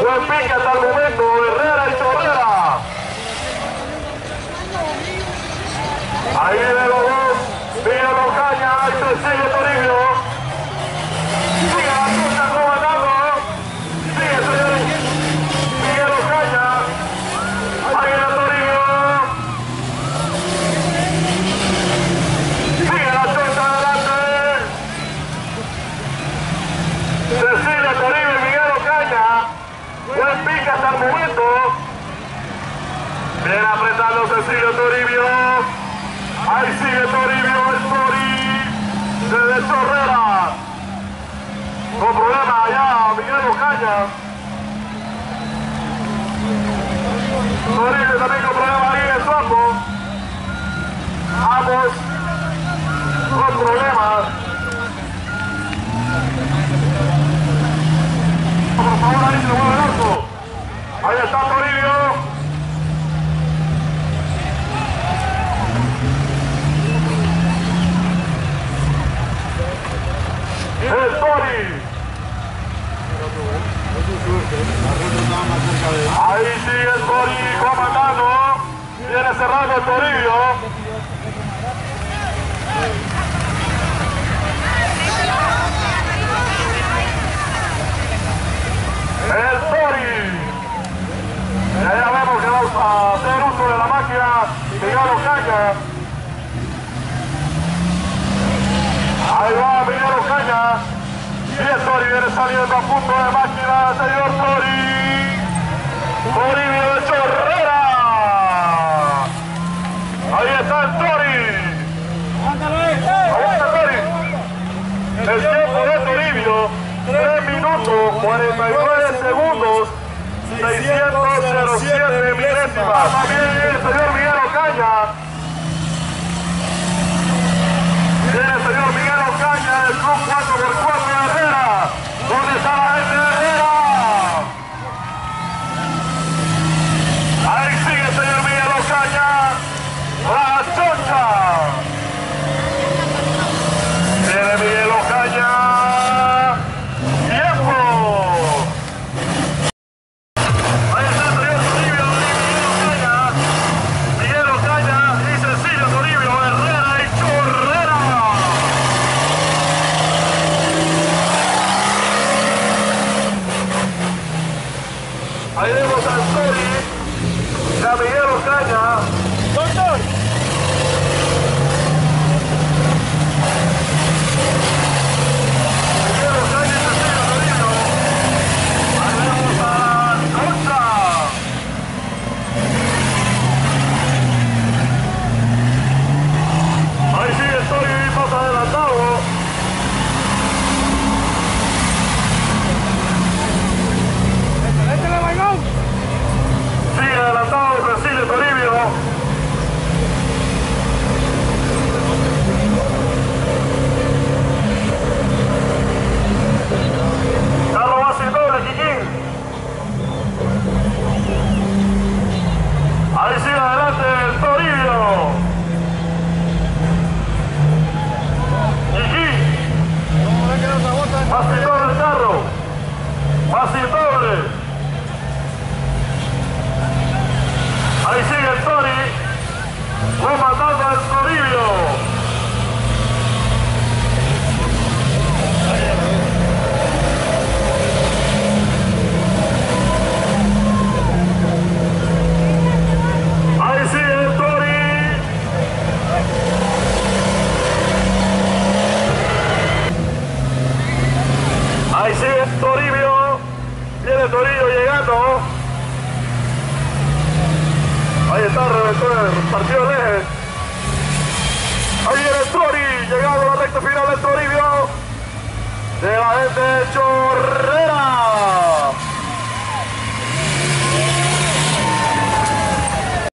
Buen pica hasta el momento. momento. Viene apretando Cecilio Toribio. Ahí sigue Toribio, el Tori desde Chorrera. Con problema allá, Miguel Ocaña. Toribio también con problema ahí en Soco. Ambos con problemas. Serrano El Tori. Ya vemos que va a hacer uso de la máquina de Galo Caña. Ahí va Miguel Caña. Y el Tori viene saliendo a punto de máquina, señor Tori. Toribio de Chorre. segundos, 607 milésimas. También el señor Miguel Ocaña. Ahí vemos a Antonio, Gabriel Ocaña. ¡Doctor! Toribio. Viene Toribio llegando. Ahí está, reventó el partido de eje. Ahí viene Tori, llegando a la recta final de Toribio. De la gente Chorre.